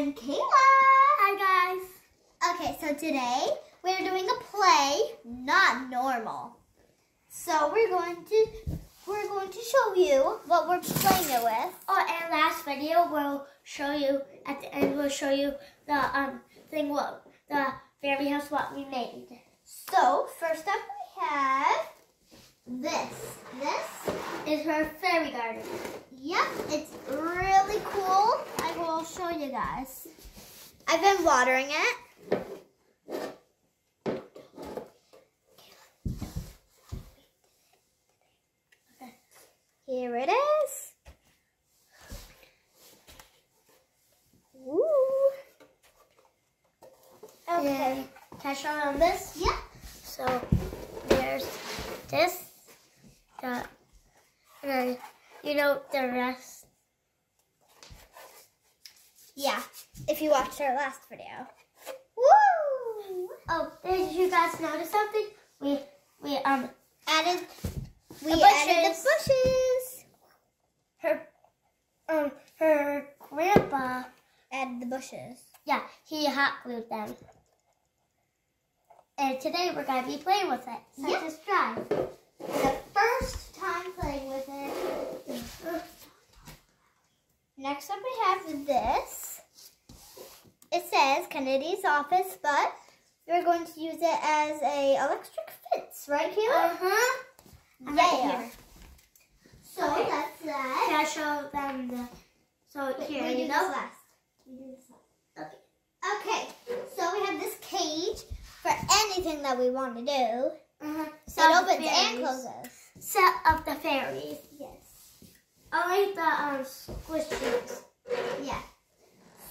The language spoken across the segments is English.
and Kayla. Hi guys. Okay, so today we're doing a play, not normal. So we're going to we're going to show you what we're playing it with. Oh, and last video we'll show you at the end. We'll show you the um thing what the fairy house what we made. So first up we have this. This Is her fairy garden. Yep, it's really cool. I will show you guys. I've been watering it. Okay. Here it is. Ooh. Okay. Can I show them this? Yeah. So there's this. The and then you know the rest. Yeah. If you watched our last video. Woo! Oh, did you guys notice something? We we um Added. We The added the bushes. her um her grandpa Added the bushes. yeah he hot glued them. And today we're gonna be playing with it. So Yep. just try. the first time playing with it. Next up we have this. It says Kennedy's office, but we're going to use it as a electric fence, right here? huh. yeah. So Okay. that's Can that. I show them the? So Wait, here we you go. last. Okay. Okay, so we have this cage for anything that we want to do. Uh-huh. So it opens and closes. Set up the fairies. Yes. I like the um squishies. Yeah.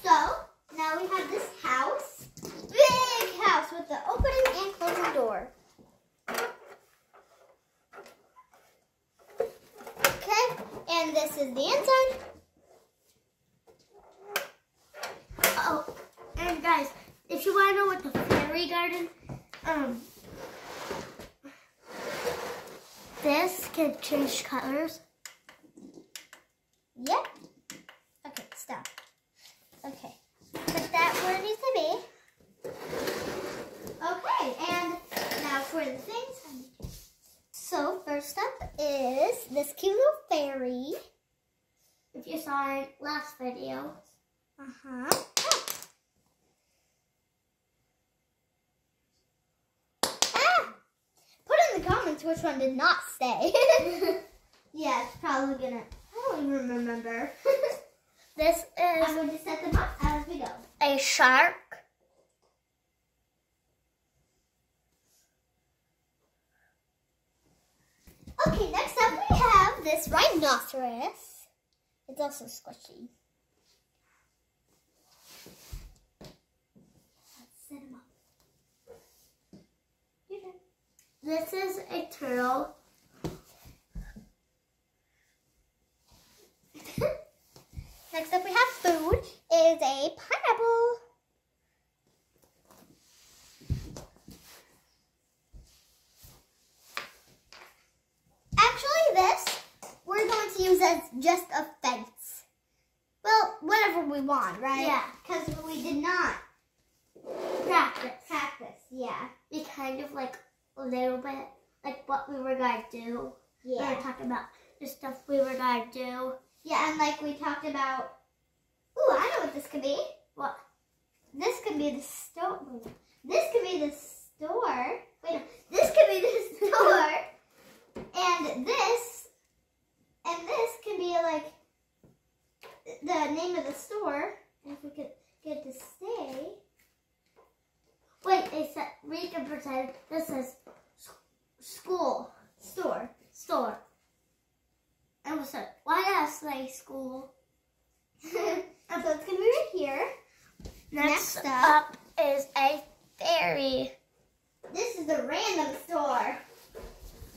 So now we have this house, big house with the opening and closing door. Okay, and this is the inside. Oh, and guys, if you want to know what the fairy garden, um, this can change colors. Yep. Okay, stop. Okay, put that where it needs to be. Okay, and now for the things. So first up is this cute little fairy. If you saw in last video, Uh huh. Ah! Put in the comments which one did not stay. yeah, it's probably gonna. I don't even remember. this I'm is going to set them up as we go. a shark. Okay, next up we have this rhinoceros. It's also squishy. Let's set him up. Your. This is a turtle. Next up we have food. Is a pineapple. Actually, this we're going to use as just a fence. Well, whatever we want, right? Yeah. Because we did not Practice. practice. Yeah. We kind of like a little bit like what we were gonna do. Yeah. We were talking about the stuff we were gonna do. Yeah, and like we talked about. Ooh, I know what this could be. What? This could be the store. This could be the store. Wait, no, this could be the store. and this, and this can be like the name of the store. And if we could get to stay. Wait, it said we can pretend this is school Store. store. And we said, why I say school? so it's gonna be right here. Next, Next up. up- is a fairy. This is a random store.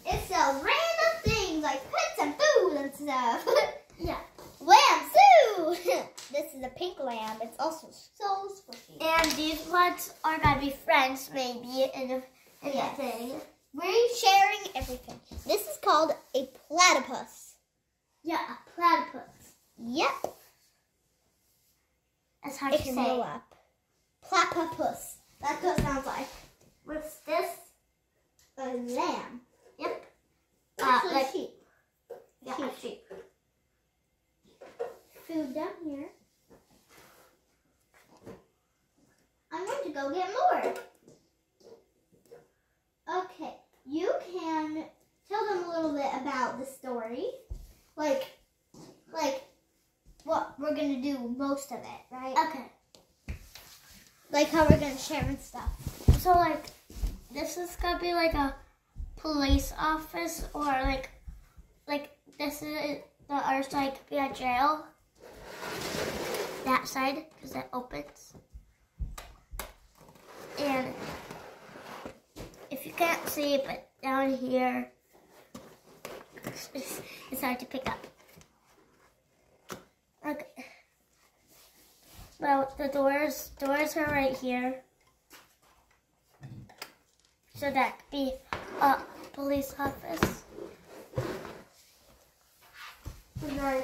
It sells random things like pets and food and stuff. Yeah. lamb Sue! this is a pink lamb. It's also so squishy. And these ones are gonna be friends maybe in the in Yes. the thing. We're sharing everything. This is called a platypus. Yeah, a platypus. Yep. That's how it to say. up. Platypus. That's what it sounds like. What's this? A lamb. Yep. Uh, Actually, like- sheep. Yeah, Sheep. a sheep. Food down here. I'm going to go get more. Okay, you can tell them a little bit about the story, like, like what we're gonna do most of it, right? Okay. Like how we're gonna share and stuff. So like, this is gonna be like a police office, or like, like this is the other side could be a jail. That side, because it opens. And if you can't see, but down here, it's, it's hard to pick up. Okay. Well, the doors doors are right here. So that could be a police office. And then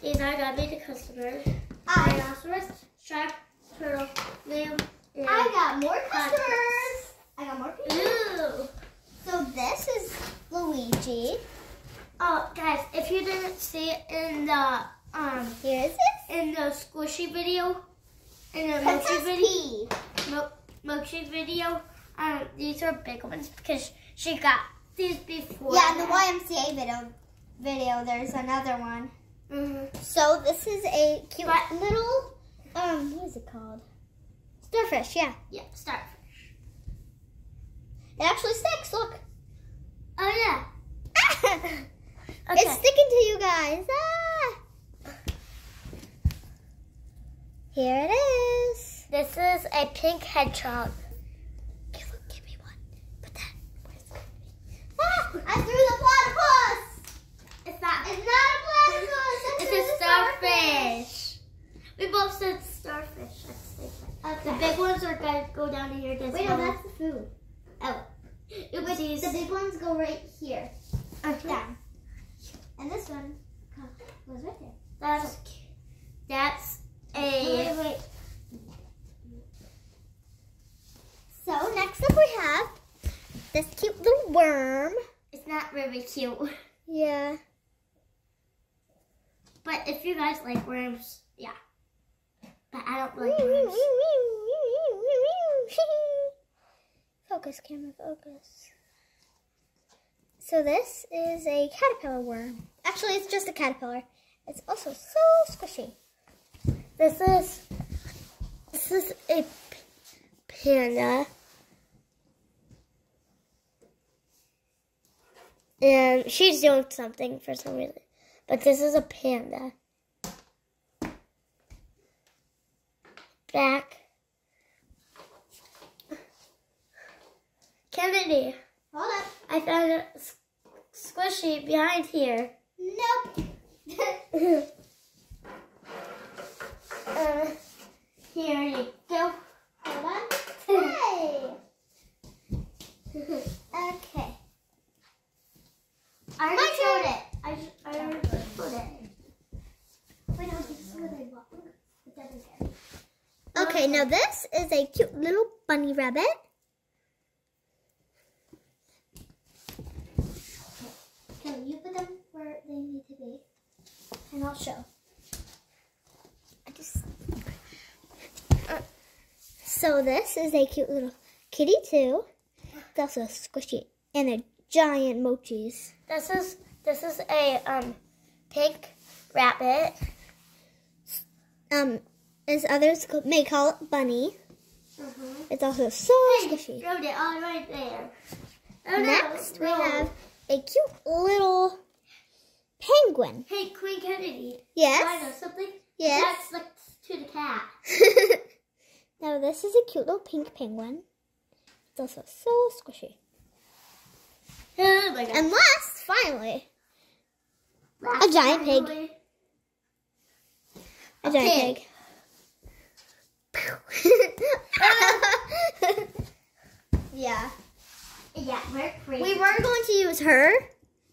these are gonna be the customers. I, Rhinoceros, shark, turtle, I got more customers. I got more people. Ooh. So this is Luigi. Oh, guys, if you didn't see it in the um Here is it in the squishy video, in the mochi video, mo- mochi video, um, these are big ones because she got these before. Yeah, in the YMCA video, video, there's another one. hmm So this is a cute But- little, um, what is it called? Starfish, yeah. Yeah, starfish. It actually sticks, look. Oh yeah. It's sticking to you guys. Ah! Here it is. This is a pink hedgehog. Give, give me one. Put that. Ah! I threw the platypus! It's not. It's not a platypus! I It's a starfish. We both said starfish at the. The big ones are gonna go down here. The Wait, no, that's the food. Oh. The big ones go right here. Uh-huh. Down. And this one goes right there. That's that's a Wait, wait. So next up we have this cute little worm. it's not really cute. Yeah. But if you guys like worms, yeah. But I don't like worms. Focus, camera, focus. So this is a caterpillar worm. Actually, it's just a caterpillar. It's also so squishy. This is this is a panda. And she's doing something for some reason. But this is a panda. Back. Kennedy, Hold up. I found a squishy behind here. Nope. uh, here you go. Hold on. Hey. Okay. I already My showed turn. it. I, I already showed it. Wait, no, this is what I want. It doesn't care. Okay, now this is a cute little bunny rabbit. Can you put them where they need to be? And I'll show. I just. Uh, So this is a cute little kitty too. That's a squishy and a giant mochis. This is this is a um pink rabbit. Um, as others may call it bunny. It's also so squishy. Wrote it all right there. Oh, Next, we no. have a cute little penguin. Hey, Queen Kennedy. I Yes. know something. Yes. That's next to the cat. now, this is a cute little pink penguin. It's also so squishy. Oh last, finally, a giant pig. finally. a giant pig. pig. yeah. Yeah, we're crazy. We were going to use her,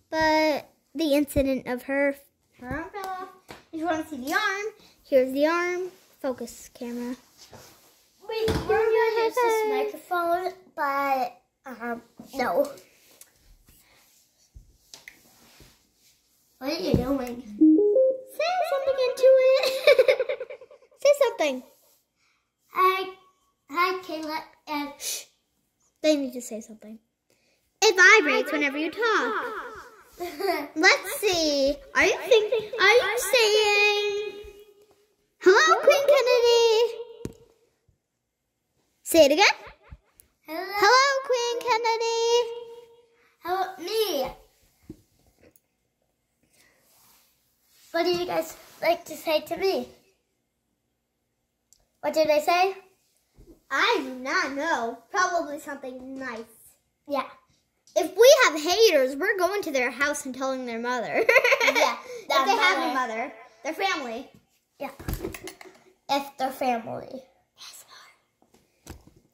but the incident of her, her arm fell off, and you want to see the arm, here's the arm. Focus camera. Wait, we're gonna use this microphone, but um, no. What are you doing? Say something into it. Say something. Hi, hi, Kayla, and Shh. They need to say something. It vibrates whenever you talk. Let's see. Are you thinking? Are you saying? Hello, Queen Kennedy. Say it again. hello, Hello, Queen Kennedy. hello, me. What do you guys like to say to me? What did I say? I do not know. Probably something nice. Yeah. If we have haters, we're going to their house and telling their mother. Yeah, if their they have a mother. mother, their family. Yeah. If they're family.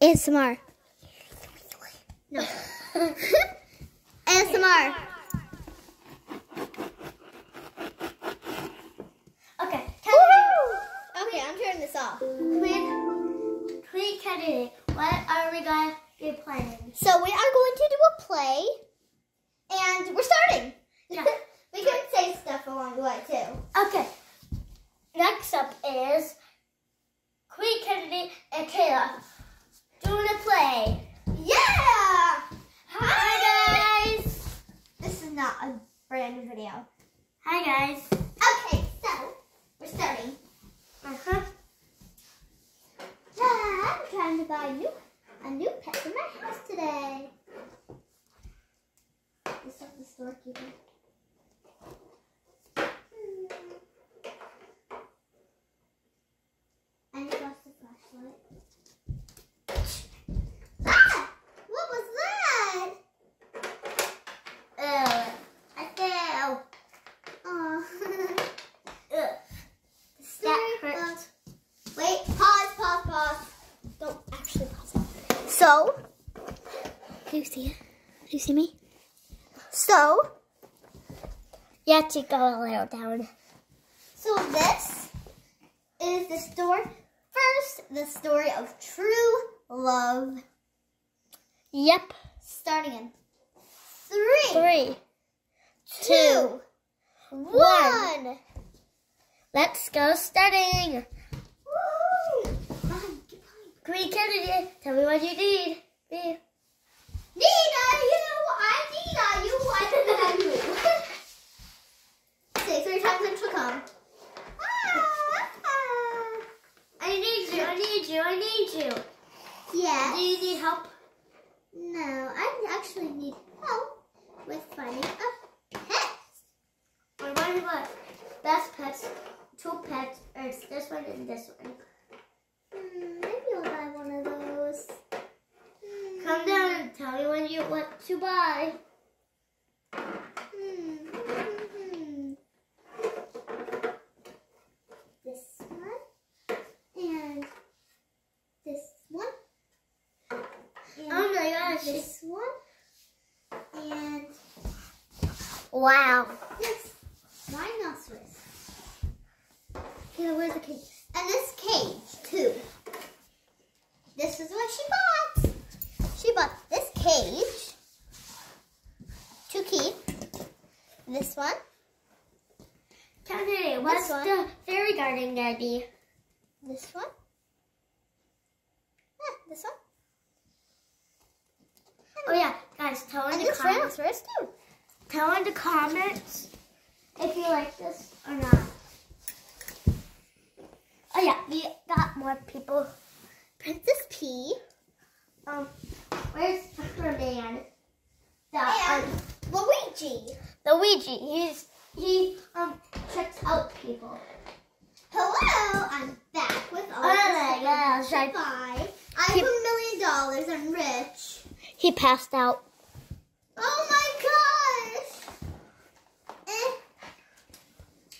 ASMR. No. ASMR. Okay. Okay, I'm turning this off. Queen, Queen Kennedy, what are we going to be playing? So we are going to do a play, and we're starting. Yeah. we can say stuff along the way too. Okay. Next up is Queen Kennedy and Kayla doing a play. Yeah! Hi guys. This is not a brand new video. Hi guys. Okay, so we're starting. Uh-huh. I'm trying to buy a new, a new pet for my house today. This is the storekeeper. Hmm. I just lost the flashlight. Ah! What was that? Ugh. I fell. Oh. Ugh. That hurt. Wait, pause, pause, pause. Don't actually pause it. So, do you see it? Do you see me? So, You have to go a little down. so this is the story. First, the story of true love. Yep. Starting in three, Three, two, one. Let's go starting. Woo! Come on, keep Kennedy, tell me what you need. Need are you? I need are you? I need are you? Say three times and she'll come. Ah, ah. I need you, I need you, I need you. Yeah. Do you need help? No, I actually need help with finding a pet. Or one what? Best pets, two pets, or this one and this one. Hmm, maybe I'll buy one of those. Hmm, Come down and tell me when you what to buy. Hmm. This one and this one. And Oh my gosh. this one and Wow. this rhinoceros. Okay, where's the cage? And this cage too. This is what she bought. She bought this cage to keep. This one. Kennedy, what's one. the fairy garden gonna be? This one. Ah, this one. Oh yeah, guys, tell in the comments. rhinoceros too. Tell in the comments if you like this or not. Oh yeah, we got more people. Princess P. Um, where's Pepperman? The And um, Luigi. Luigi. He's he um checks out people. Hello, I'm back with all Oh my gosh, I- have a million dollars. I'm rich. He passed out. Oh my gosh! Eh.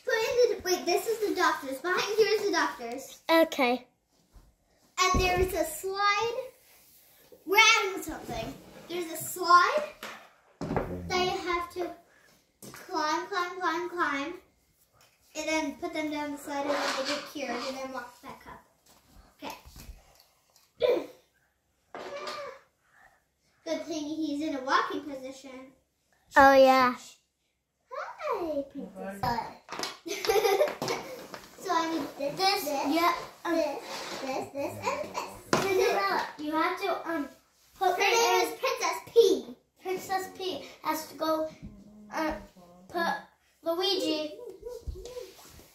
The wait. This is the doctor's. Behind here is the doctor's, Okay. and there's a slide. We're adding something. There's a slide that you have to climb, climb, climb, climb, and then then put them down the slide and then they get cured and then walk back up. Okay. Good thing he's in a walking position. Oh yeah. Hi, princess. so I need this, This, this, yeah. This, this, this, and this. Cinderella, you have to um put Her name is Princess P. Princess P has to go uh, put Luigi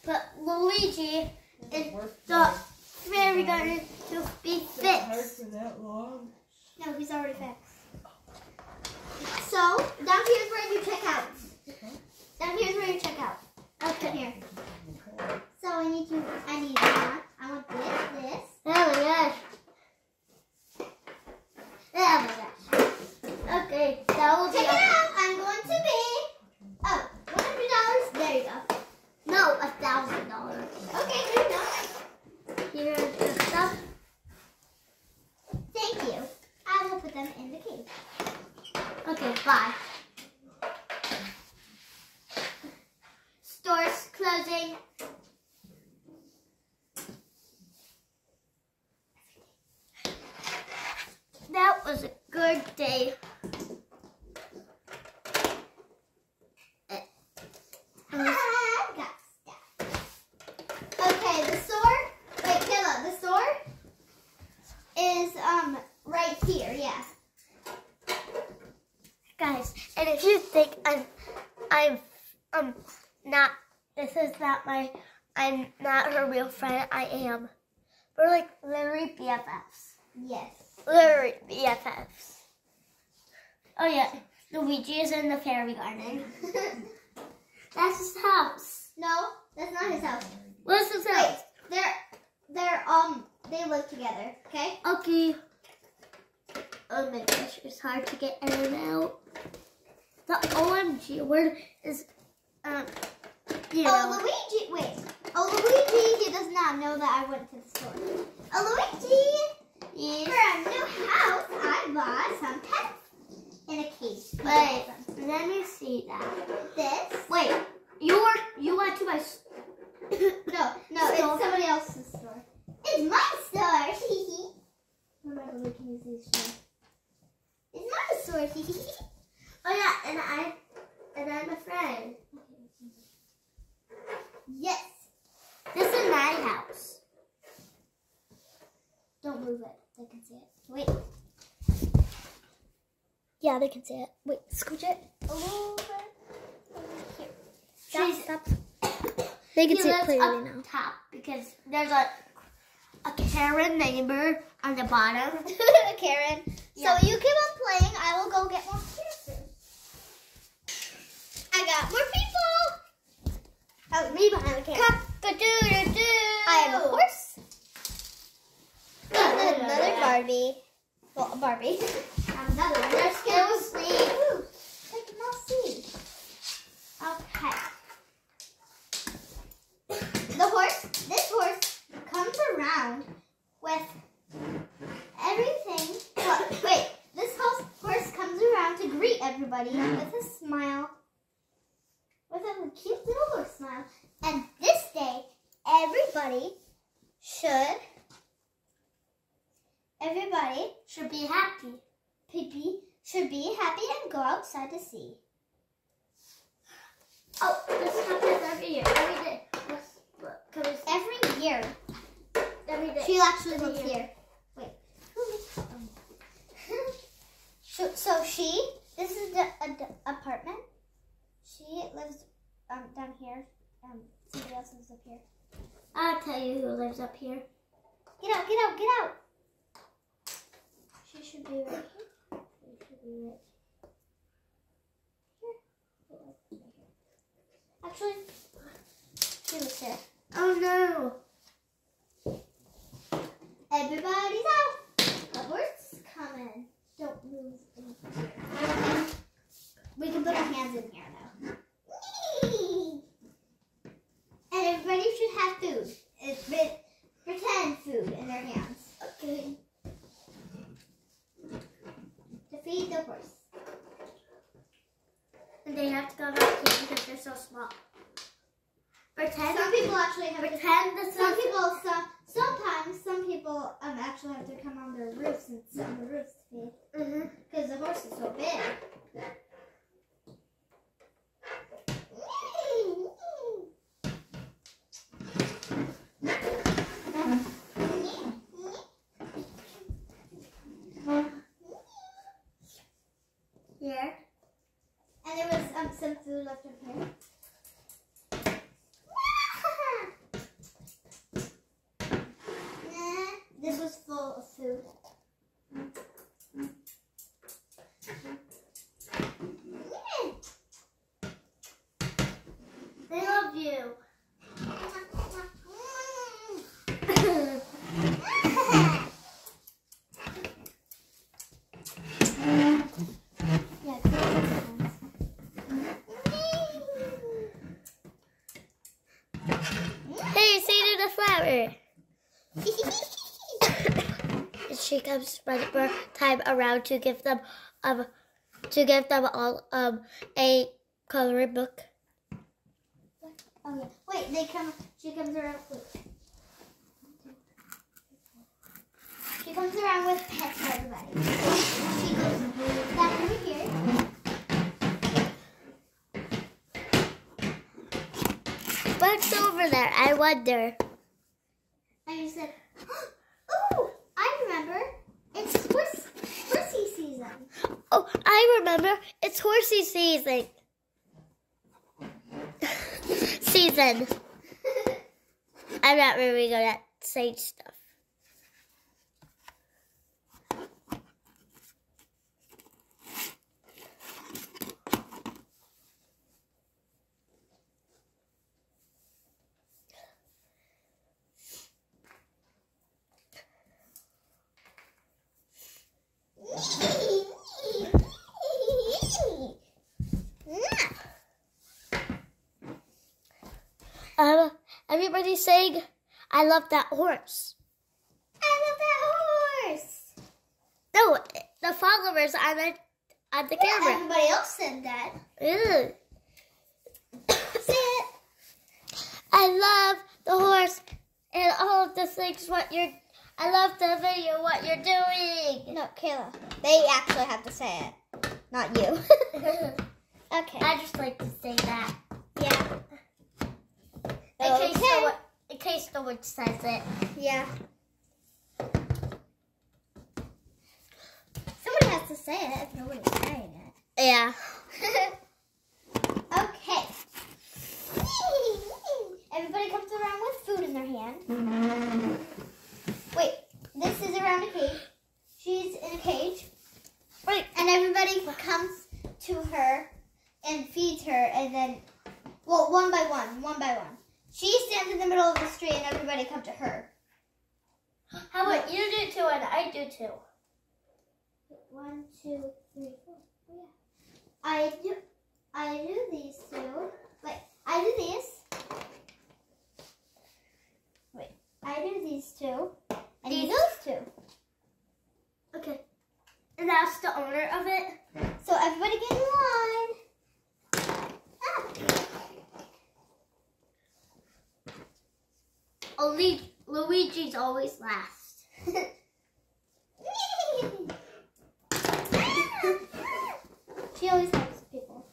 put Luigi in the fairy garden to be fixed. for that long? No, he's already fixed. So, down here is where you check out. Down here is where you check out. Okay. Here. So I need to, I need that. I want this, this. Oh my gosh. Oh my gosh. Okay, that will Check be it out. I'm going to be, oh, $100. There you go. no a thousand dollars. Okay, here you go. Here's the stuff. Thank you. I will put them in the cave. Okay, bye. Stores closing. That was a good day. Ah, got stuff. Okay, the store. Wait, Killa, the store is um right here. Yeah. guys. And if you think I'm, I'm, um, not, my, I'm not her real friend. I am. We're like literally BFFs. Yes. Literally BFFs. Oh yeah, Luigi is in the fairy garden. That's his house. no, that's not his house. What's his Wait, house? they're they're um they live together. Okay. Okay. Oh my gosh, it's hard to get in and out. The OMG word is, um, you know. Oh, Luigi. Wait. Oh, Luigi. He does not know that I went to the store. Luigi. Yes. For a new house, I bought some pets in a case. Wait, let me see that. This. Wait, you were you went to my No, no, Store. it's somebody else's store. It's my store. Hee hee. What am I looking at this store? It's my store. Hee hee. Oh yeah, and I and I'm a friend. Yes. This is my house. Don't move it. They can see it. Wait. Yeah, they can see it. Wait, scooch it. A little bit. over Here. She's Stop. They can see it clearly now. top because there's a a Karen neighbor on the bottom. Karen. Yeah. So you keep on playing. I will go get more piercings. I got more people. Oh, me behind the camera. Cock-a-doodle-doo. I have a horse. And another Barbie. Well, a Barbie. another one. There's skills. Ooh, I cannot see. Okay. The horse, this horse comes around with everything. Well, wait, this horse, horse comes around to greet everybody with a smile. With a cute little horse smile. And this day, everybody should, everybody, should be happy. Pippi, should be happy and go outside to see. Oh, this happens every year, every day. Let's look. Can we see? Every year. Every day. She actually Every lives year. here. Wait. so, so she, this is the the apartment. She lives um, down here. Um, somebody else lives up here. I'll tell you who lives up here. Get out, get out, get out. She should be right here. She should be right here. Actually, she lives here. Oh no. Everybody's out. The horse coming. Don't move. We can put our hands in here now. And everybody should have food. It's pre- pretend food in their hands. Okay. To feed the horse. And they have to go back here because they're so small. Pretend. Some people actually have to. Pretend this Some people, some sometimes some people um actually have to come on their roofs and sit on the roofs to feed hmm because the horse is so big. Here. And there was um some food left over here. Nah, this was full of food. They love you. Yeah, good. hey, see the flower. She comes running time around to give them um to give them all um a coloring book. Oh yeah. Wait, they come. She comes around. Wait. She comes around with pets for everybody. She goes back over here. What's over there? I wonder. And you said, "Ooh, I remember. It's horse horsey season." Oh, I remember. It's horsey season. season. I'm not really good at saying stuff. Saying, I love that horse. I love that horse. No, the followers on the, on the Yeah, camera. everybody else said that. Ew. Say it. I love the horse and all of the things what you're I love the video what you're doing. No, Kayla. They actually have to say it, not you. okay. I just like to say that. yeah. In case, Okay. in case no one says it. Yeah. Somebody has to say it if nobody's saying it. Yeah. okay. Everybody comes around with food in their hand. Wait, this is around a cage. She's in a cage. Wait. And everybody comes to her and feeds her and then, well, one by one, one by one. She stands in the middle of the street and everybody come to her. How about you do two and I do two? One, two, three, four. Oh, yeah. I do. I do these two. Wait, I do these. Wait, I do these two. And These- those two. Okay. And that's the owner of it? So everybody get in line. Ah. Only Luigi's always last. she always helps people.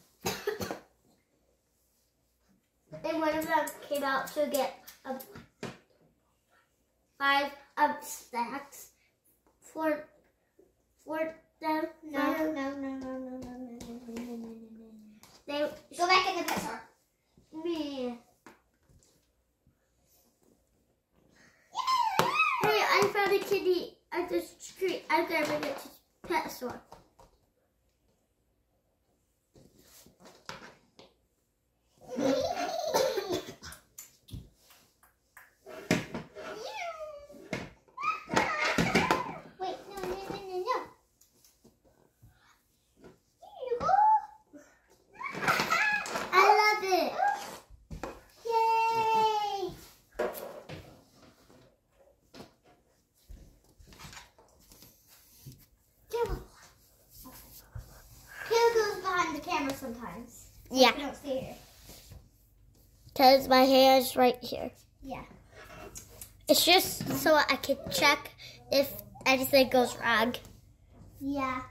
And one of them came out to get um, five um, snacks for for them. No, no, no, no, no, no, no, no, no, no, no, no. They Go back in the pet store. me. Hey, I found a kitty at the street. I'm gonna bring it to pet store. Wait, no, no, no, no, no. Here you go. I love it. Yay! Caleb. Caleb goes behind the camera sometimes. Yeah. You don't see her. Because my hair is right here. Yeah. It's just so I can check if anything goes wrong. Yeah.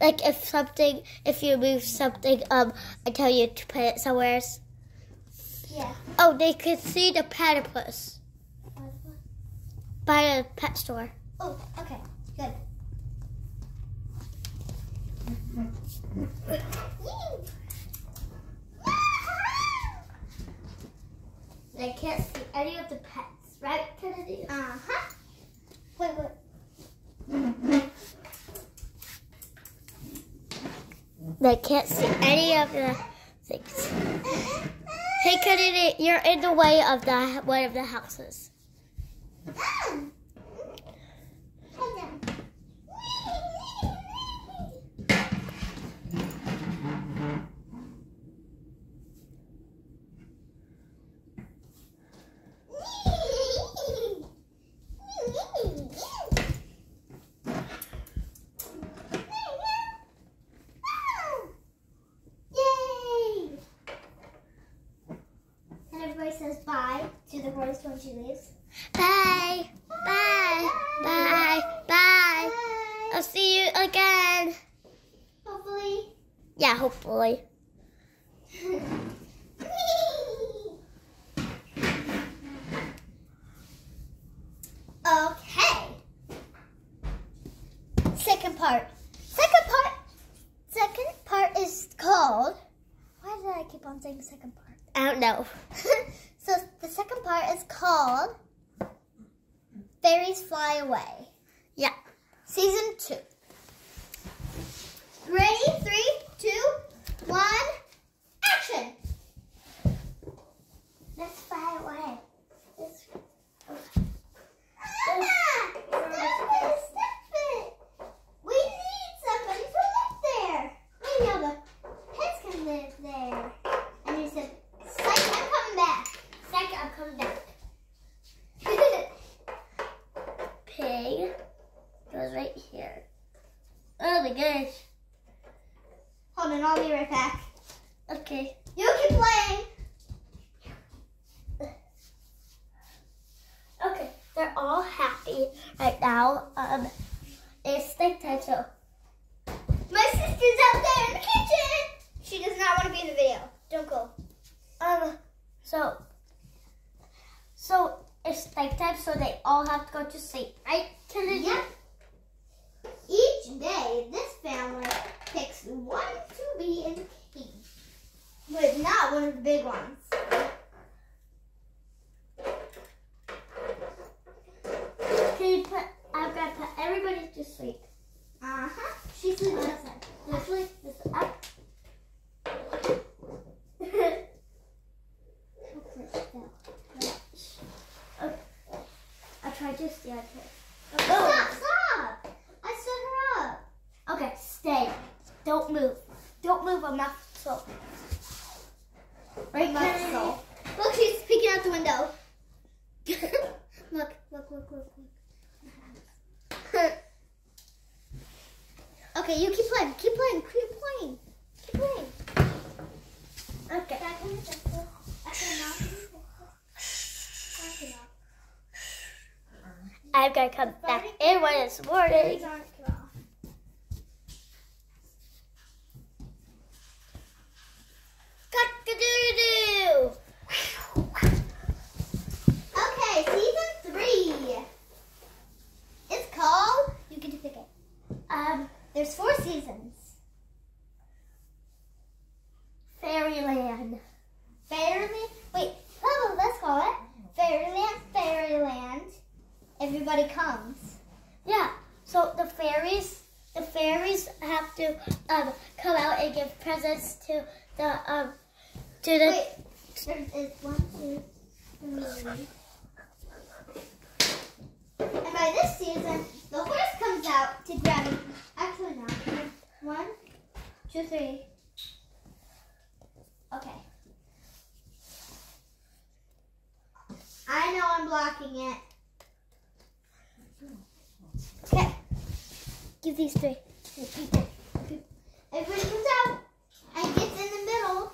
Like if something, if you move something, um, I tell you to put it somewhere. Yeah. Oh, they could see the platypus by a pet store. Oh, okay. Good. They can't see any of the pets, right, Kennedy? Uh huh. Wait, wait. They can't see any of the things. Hey, Kennedy, you're in the way of the one of the houses. Hold down. Yay! And everybody says bye to the horse when she leaves. Bye, bye, bye, bye. I'll see you again. Hopefully. Yeah, hopefully. okay. Second part. Second part. Second part is called. Why did I keep on saying second part? I don't know. so the second part is called Fairies Fly Away. Yeah. Season two. Ready? Three, two, one, action! Let's fly away. Let's... Ah, stop it, stop it. We need somebody to live there. We know the pets can live there. And you said, Psych, I'm coming back. Psych, I'm coming back. Pig goes right here. Oh my gosh. Hold on, I'll be right back. Okay. You keep playing. Okay. They're all happy right now. Um, it's snack time, so My sister's out there in the kitchen. She does not want to be in the video. Don't go. um, so so it's snack time, so they all have to go to sleep, right? Kennedy? Yep. Each day, this family picks one to be in the cage, but not one of the big ones. Can you put? I'm gonna put everybody to sleep. Uh huh. She sleeps outside. Actually, this up. okay. I tried to stand here. Stop! Stop! I stood her up. Okay, stay. Don't move. Don't move a muscle. Right, Muscle. Kennedy? Look, she's peeking out the window. look, look, look, look, look. okay, you keep playing. Keep playing. Keep playing. Keep playing. Okay. Back in the pencil. I cannot. I cannot. I'm gonna come back in when it's morning. Okay, season three. It's called. You to it. Um, There's four seasons. Fairyland. Fairyland. Wait, oh, let's call it Fairyland. Fairyland. Everybody comes. Yeah. So the fairies, the fairies have to um come out and give presents to the um to the. Wait, there is one, two, three. And by this season, the horse comes out to grab him. Actually, no. One, two, three. Okay. I know I'm blocking it. Okay. Give these three. Everybody comes out and gets in the middle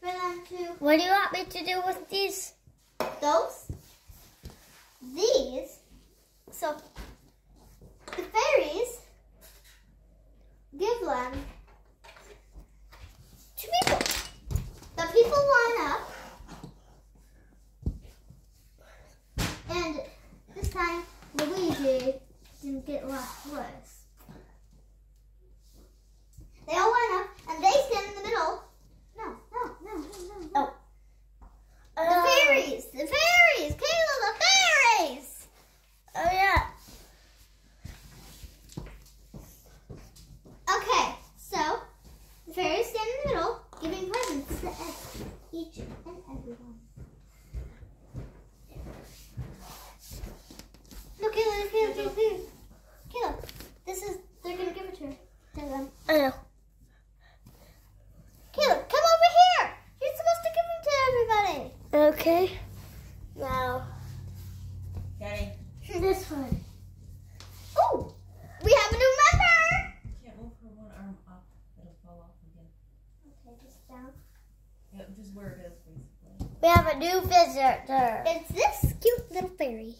for them to What do you want me to do with these? those, these. So the fairies give them to people. The people line up, and this time Luigi didn't get left worse. They all line up, and they stand in the middle. No, no, no, no, no. no. Oh. The Oh. fairies! The fairies! Kayla, the fairies! Oh yeah. Okay, so the fairies stand in the middle, giving presents to each and everyone. No, Kayla, Kayla, Kayla, Kayla. Kayla, this is, they're gonna give it to her. To them. I know. Kayla, come over here! You're supposed to give them to everybody! Okay. Now Daddy, this one. Oh, we have a new member! can't move her one arm up. It'll fall off again. Okay, just down. Yeah, just where it is, basically. We have a new visitor. It's this cute little fairy.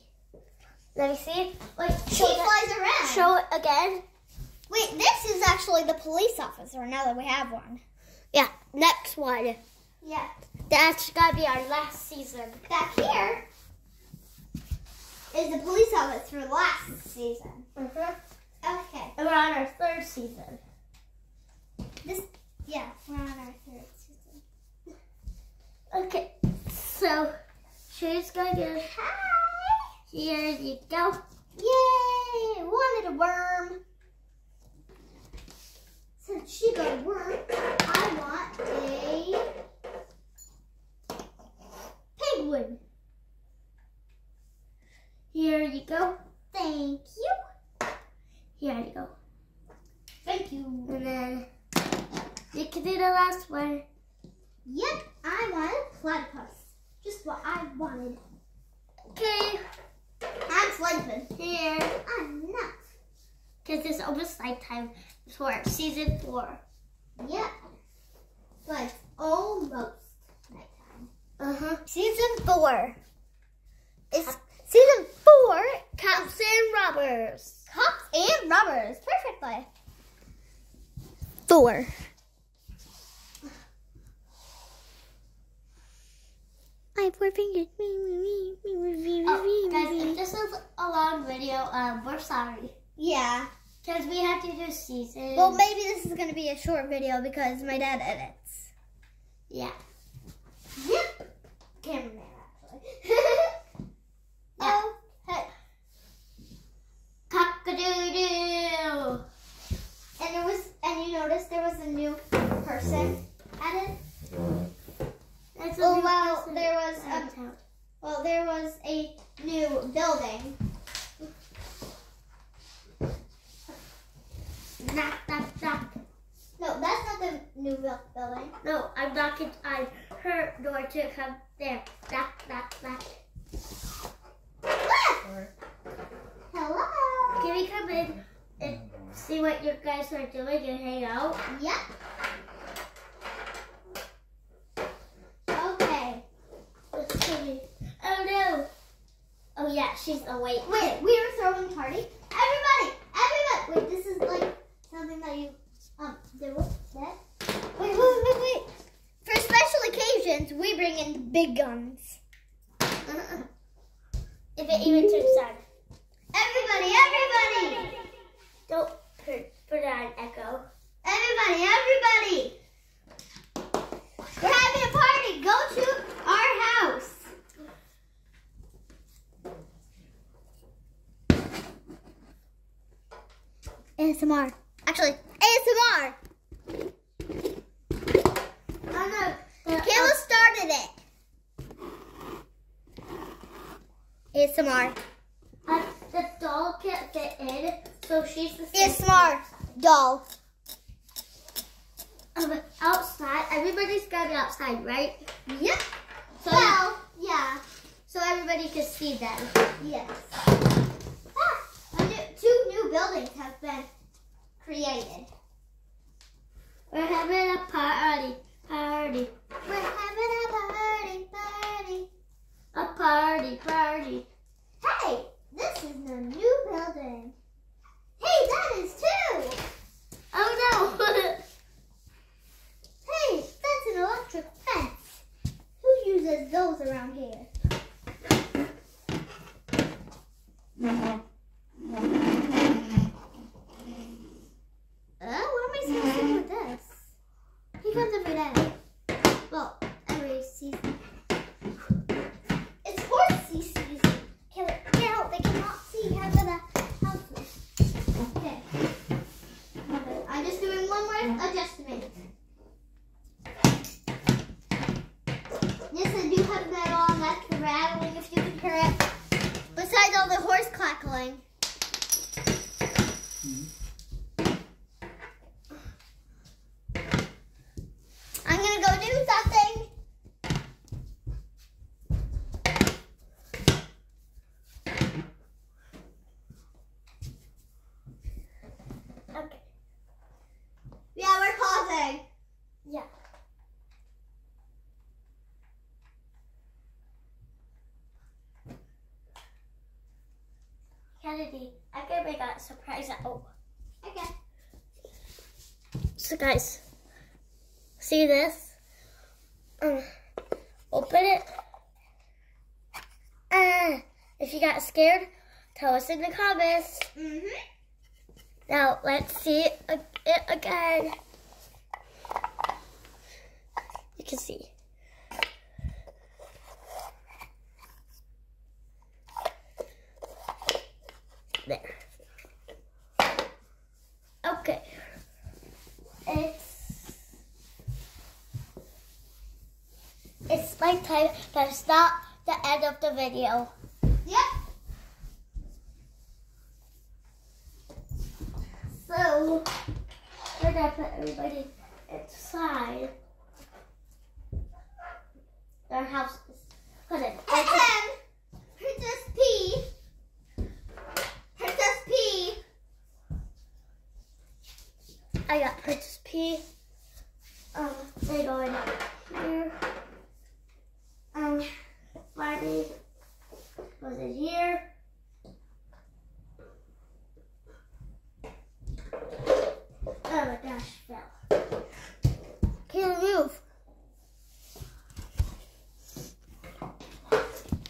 Let me see. Wait, She show it, flies around. show it again. Wait, this is actually the police officer now that we have one. Yeah, next one. Yeah. That's gotta be our last season. Back here is the police officer for last season. Mm-hmm. Okay. And we're on our third season. This, yeah, we're on our third season. Okay, so she's gonna get. Hi. Here you go. Yay! Wanted a worm. Since she got a worm, I want a penguin. Here you go. Thank you. Here you go. Thank you. And then you can do the last one. Yep, I wanted platypus. Just what I wanted. Okay, I'm sleeping. here. I'm not. Because it's almost nighttime for season four. Yep. But it's almost nighttime. Uh huh. Season four. It's season four. Cops and robbers. Cops and robbers. Perfectly. Four. I have four fingers. Oh, guys, if this is a long video, um, we're sorry. Yeah. Because we have to do season. Well, maybe this is going to be a short video because my dad edits. yeah. Yep. Cameraman, actually. Yeah. Oh, hey. Cock-a-doo-doo. And there was, and you noticed there was a new person added. That's a Oh, new well, person there was a- downtown. Well, there was a new building. Knock, knock, knock. No, that's not the new buil- building. No, I'm knocking on her door to come there. Knock, knock, knock. Ah! Or Hello. Can we come in and see what you guys are doing and hang out? Yep. Okay. Let's see. Oh no. Oh yeah, she's awake. Wait, we were throwing a party. Everybody, everybody. Wait, this is like something that you um do. That. Wait, wait, wait, wait. For special occasions, we bring in big guns. If it even turns on. Everybody, everybody, Don't put, put it on echo. everybody, everybody. We're having a party. Go to our house. ASMR. Actually, ASMR. Oh no. The, Kayla started it. ASMR. uh, the doll can't fit in, so she's the ASMR. Doll. Um, outside. Everybody's got it outside, right? Yep. So Well, yeah. so everybody can see them. Yes. Ah, new, two new buildings have been created. We're having a party. Party. We're having having a party, party. A party, party. Hey, this is the new building. Hey, that is two. Oh no! Hey, that's an electric fence. Who uses those around here? Uh? He comes every day. Well, every season. It's horsey season. Can it, get out? They cannot see how good the house is. Okay. Okay, I'm just doing one more adjustment. Yes, I do have that on. That's rattling, if you can hear it. Besides all the horse cackling. I'm gonna go do something. okay. Yeah, we're pausing. Yeah. Kennedy, I a surprise out. Okay. So guys, see this? Um, open it. Uh, if you got scared, tell us in the comments. Mm-hmm. Now let's see it, it again. You can see. There. Okay. It's my time. That's not the end of the video. Yep. So we're gonna put everybody inside their houses. Put it. Princess P. Princess P. I got Princess P. Um, they go in here. Barbie goes in here. Oh my gosh, fell. Can't move.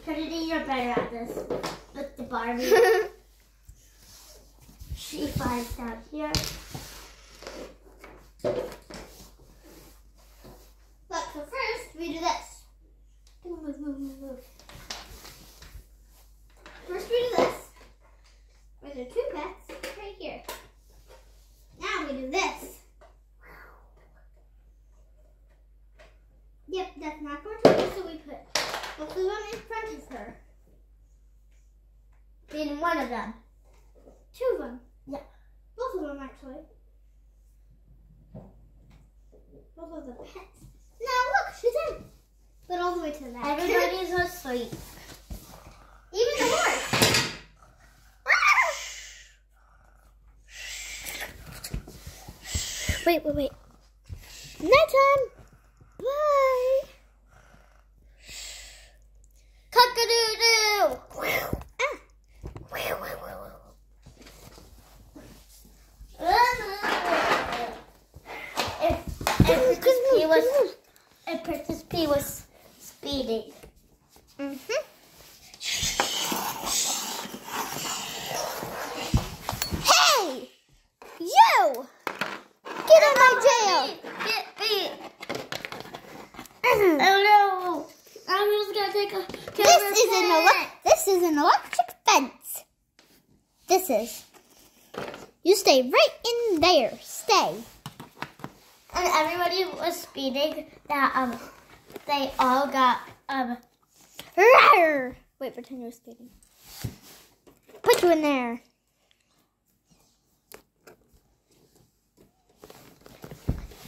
Trinity, you're better at this with the Barbie. she flies down here. Look, so first we do this. Move, move, move, move, move. First we do this. We do two pets right here. Now we do this. Yep, that's not going to work, so we put both of them in front of her. In one of them. Two of them. Yeah. Both of them, actually. Both of the pets. Now look, she's in. But all the way to the back. Everybody's asleep. Even the horse. Wait, wait, wait. Nighttime. Bye. Cock-a-doo-doo! If, if Princess P was, if Princess P was speeding. Mm-hmm. Hey! You! Get out of my jail! Get me! Oh no! I'm just gonna take a This is an ele- this is an electric fence. Is. You stay right in there. Stay. And everybody was speeding that um they all got um Rawr! Wait, pretend you're speeding. Put you in there.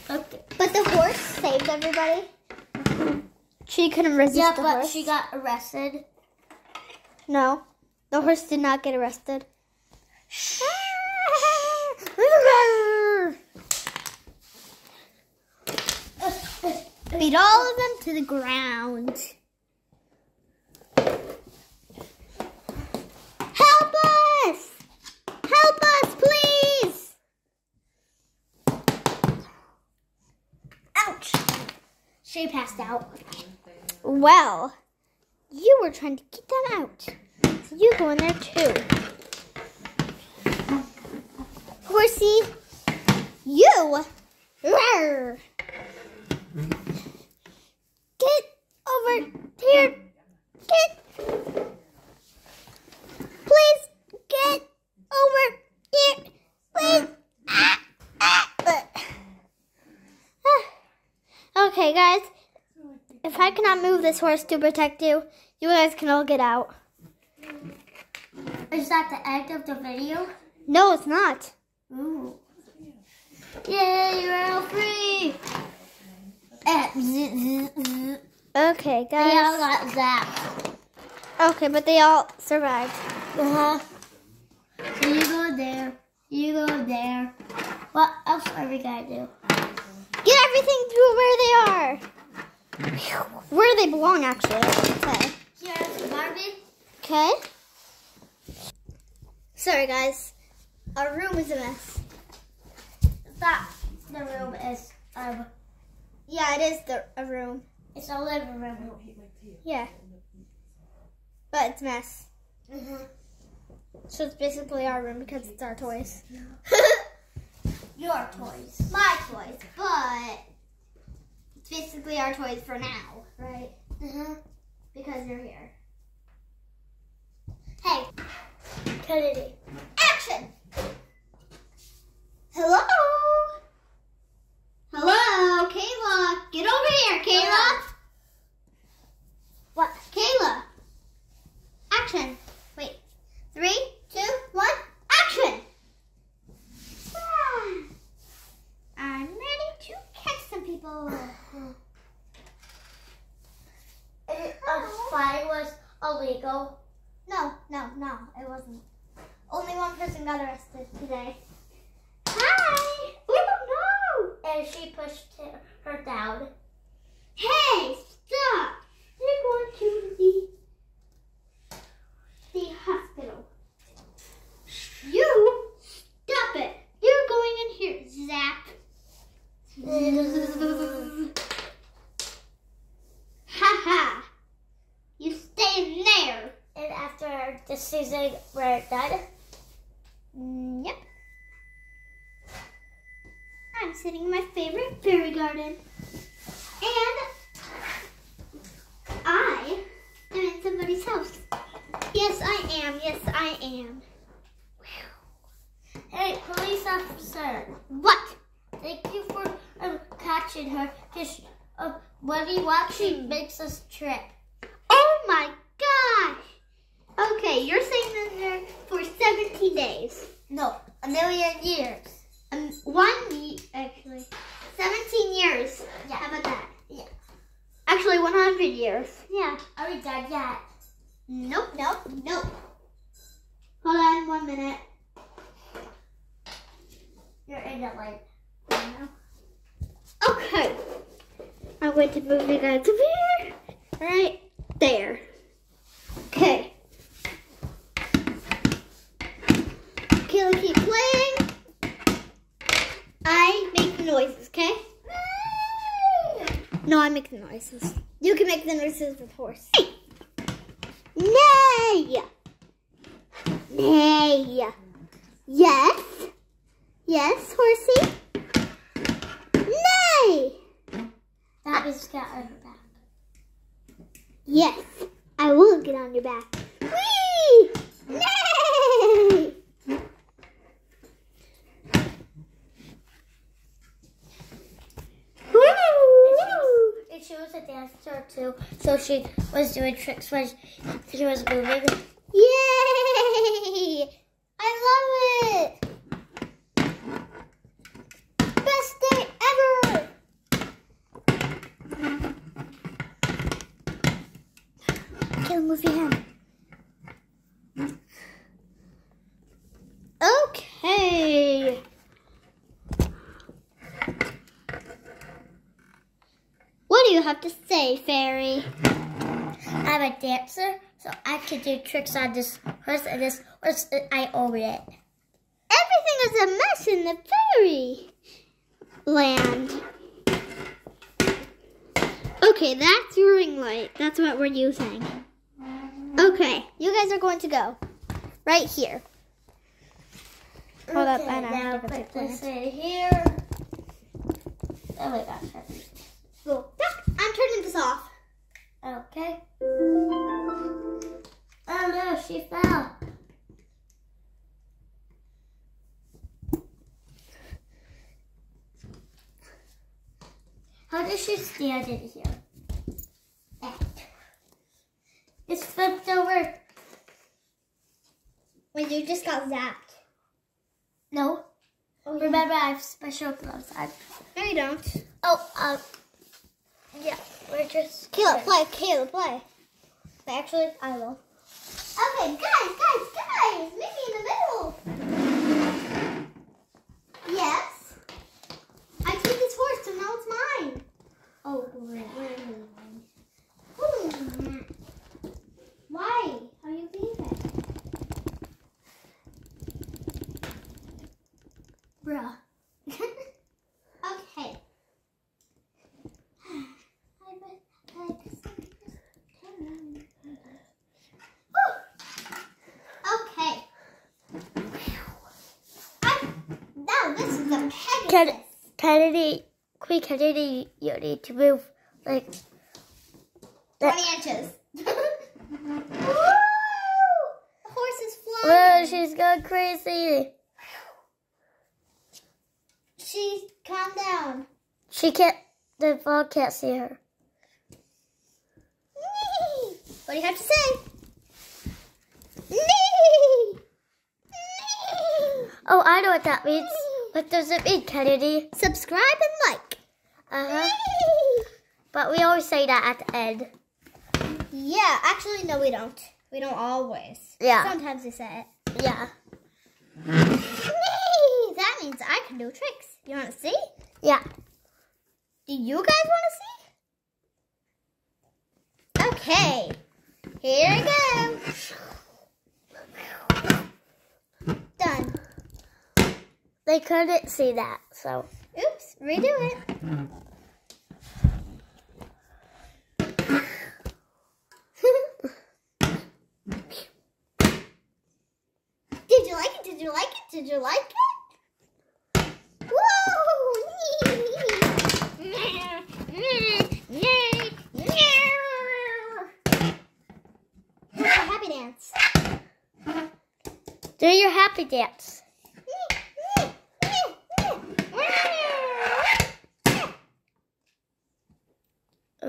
okay. But the horse saved everybody. She couldn't resist Yeah, the but she got arrested. No, the horse did not get arrested. Beat all of them to the ground. Help us! Help us, please! Ouch! She passed out. Well, you were trying to get them out. So you go in there too. Horsey, you! Rawr. Get over here. Get. Please get over here. Please. Ah, ah. Ah. Okay, guys. If I cannot move this horse to protect you, you guys can all get out. Is that the end of the video? No, it's not. Ooh. Yay, you're all free! Okay, guys. They all got zapped. Okay, but they all survived. Uh-huh. So you go there. You go there. What else are we gonna do? Get everything to where they are. Where they belong, actually. Should. Here's Barbie. Okay. Sorry, guys. Our room is a mess. That the room is um Yeah, it is the a room. it's a living room. Yeah. But it's a mess. Mm-hmm. So it's basically our room because it's our toys. Your toys. My toys, but it's basically our toys for now, right? Mm-hmm. Because you're here. Hey, Kennedy. Action! Hello? Hello, Kayla. Get over here, Kayla. What? Kayla. Action. Wait. Three, two, one, action! Ah. I'm ready to catch some people. It, uh, was illegal. No, no, no, it wasn't. Only one person got arrested today. Hi! Oh no! And she pushed her- down. Hey, stop! You're going to the the hospital. You stop it! You're going in here, Zap. ha ha! You stay in there. And after the season, we're done. Mm, yep. I'm sitting in my favorite And I am in somebody's house. Yes, I am. Yes, I am. Hey, police officer. What? Thank you for um, catching her. Cause uh, when we watch, she makes us trip. Oh my gosh. Okay, you're staying in there for 17 days. No, a million years. Um, one ye- actually. 17 years. Yeah. How about that? Yeah. Actually, 100 years. Yeah. Are we done yet? Nope, nope, nope. Hold on one minute. You're in the light. Okay. I'm going to move you guys over here. Right there. Okay. Okay, let's keep playing. I make the noises, okay? No, I make the noises. You can make the noises with horse. Nay! Nay! Yes? Yes, horsey? Nay! That is got her back. Yes, I will get on your back. Whee! Nay! Woo! And she was a dancer too, so she was doing tricks when she was moving. I love it! Best day ever! Okay, move your hand. Okay. What do you have to say, fairy? I'm a dancer, so I can do tricks on this and this and I own it. Everything is a mess in the fairy land. Okay, that's your ring light. That's what we're using. Okay, you guys are going to go right here. Hold up, Okay, I know. Now put this in here. Oh my gosh. Go. I'm turning this off. Okay. Oh she fell. How does she stand in here? It's flipped over. Wait, you just got zapped. No. Remember, I have special gloves on. No, you don't. Oh, um, yeah, we're just. Caleb, play. Caleb, play. Actually, I will. Guys, guys, guys. In the middle. Yes. I took this horse, so now it's mine. Oh, great. Hmm. Why are you leaving? Bruh. okay. Okay. I, now this is a Pegasus. Can- Kennedy, Kennedy, you need to move like 20 inches. The horse is Whoa, flying. she's going crazy. She, calm down. She can't, the vlog can't see her. Nee. What do you have to say? Nee. Nee. Oh, I know what that means. What does it mean, Kennedy? Subscribe and like. Uh huh. But we always say that at the end. Yeah, actually, no, we don't. We don't always. Yeah. Sometimes we say it. Yeah. That means I can do tricks. You want to see? Yeah. Do you guys want to see? Okay. Here I go. Done. They couldn't see that, so. Oops, redo it. Did you like it? Did you like it? Did you like it? Whoa! Happy dance. Do your happy dance.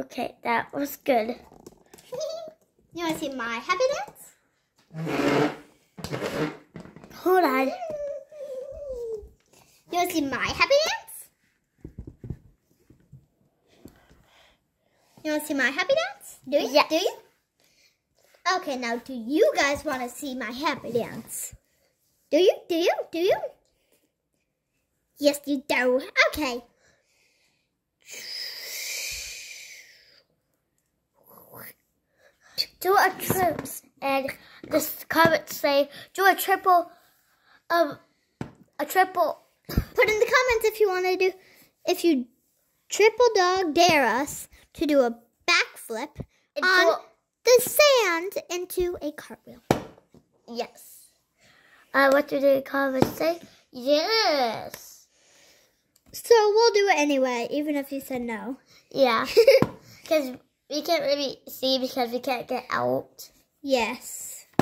Okay, that was good. You want to see my happy dance? Hold on. You want to see my happy dance? You want to see my happy dance? Do you? Yes. Do you? Okay, now do you guys want to see my happy dance? Do you? Do you? Do you? Yes, you do. Okay. Do a trips and the comments say do a triple um a triple Put in the comments if you want to do, if you triple dog dare us to do a backflip on the sand into a cartwheel. yes. Uh what do the comments say? Yes. So we'll do it anyway, even if you said no. Yeah. Because we can't really see because we can't get out. yes.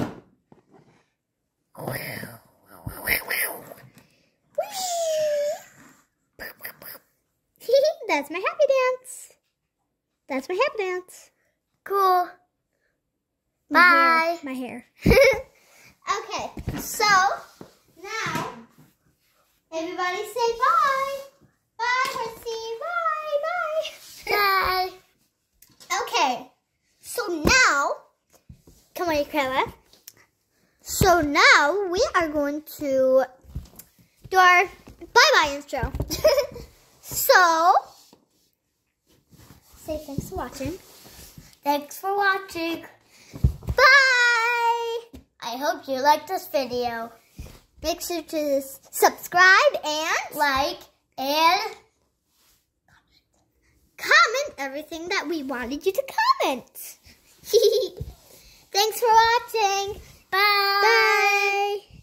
That's my happy dance. That's my happy dance. Cool. My Bye. hair. My hair. okay, so now everybody say bye. Bye, Horsey. Bye, bye. Bye. Okay, so now, come on, Krella. So now we are going to do our bye bye intro. so, say thanks for watching. Thanks for watching. Bye! I hope you liked this video. Make sure to subscribe and Like and comment everything that we wanted you to comment. Thanks for watching. bye. Bye.